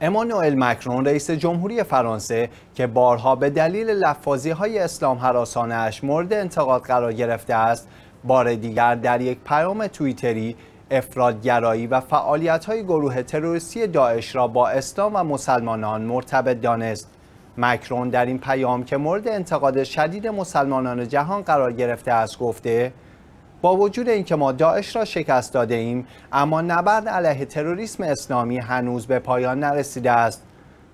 امانوئل مکرون رئیس جمهوری فرانسه که بارها به دلیل لفاظی های اسلام حراسانش مورد انتقاد قرار گرفته است بار دیگر در یک پیام توییتری افرادگرایی و فعالیت های گروه تروریستی داعش را با اسلام و مسلمانان مرتبط دانست. مکرون در این پیام که مورد انتقاد شدید مسلمانان جهان قرار گرفته است گفته با وجود اینکه ما داعش را شکست داده ایم اما نبرد علیه تروریسم اسلامی هنوز به پایان نرسیده است.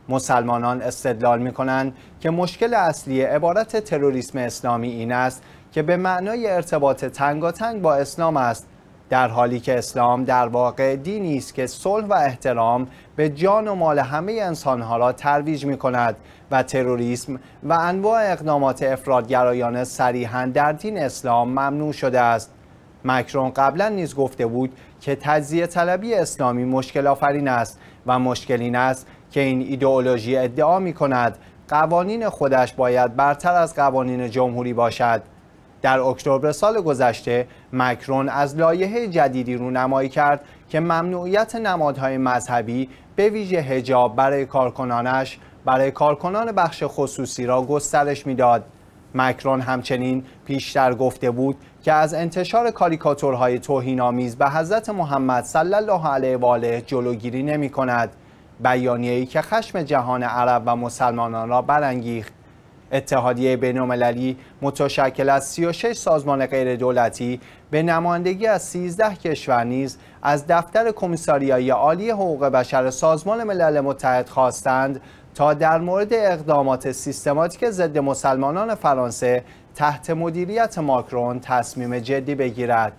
مسلمانان استدلال می کنند که مشکل اصلی عبارت تروریسم اسلامی این است که به معنای ارتباط تنگاتنگ با اسلام است در حالی که اسلام در واقع دینی است که صلح و احترام به جان و مال همه انسانها را ترویج می کند و تروریسم و انواع اقدامات افرادگرایانه صریحا در دین اسلام ممنوع شده است. مکرون قبلا نیز گفته بود که تجزیه طلبی اسلامی مشکل آفرین است و مشکل این است که این ایدئولوژی ادعا می کند قوانین خودش باید برتر از قوانین جمهوری باشد در اکتبر سال گذشته مکرون از لایحه جدیدی رونمایی کرد که ممنوعیت نمادهای مذهبی به ویژه هجاب برای کارکنانش برای کارکنان بخش خصوصی را گسترش می‌داد. مکرون همچنین پیشتر گفته بود که از انتشار کاریکاتورهای توهینآمیز به حضرت محمد صلی الله علیه و آله جلوگیری نمی کند. بیانیه‌ای که خشم جهان عرب و مسلمانان را برانگیخت. اتحادیه بین‌المللی متشکل از 36 سازمان غیردولتی به نمایندگی از 13 کشور نیز از دفتر کمیساریای عالی حقوق بشر سازمان ملل متحد خواستند تا در مورد اقدامات سیستماتیک ضد مسلمانان فرانسه تحت مدیریت ماکرون تصمیم جدی بگیرد.